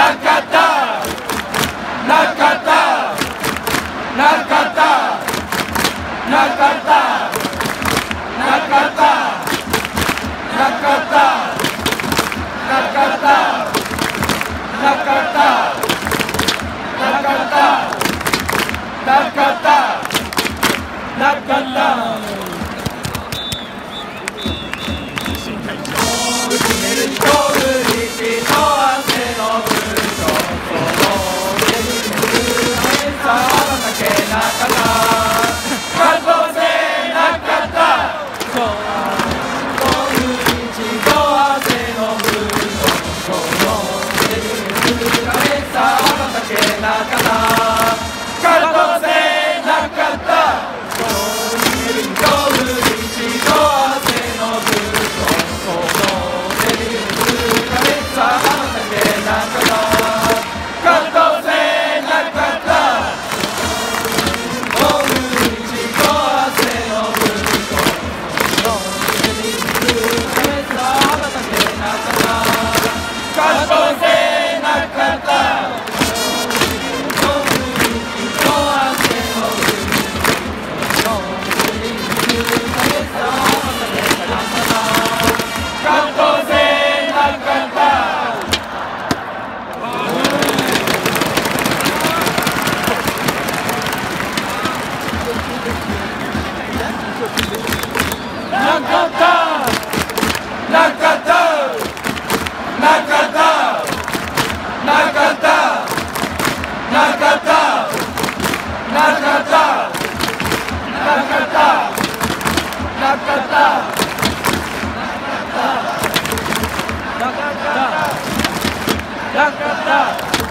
Nakata, Nakata, Nakata, Nakata, Nakata. Jakarta.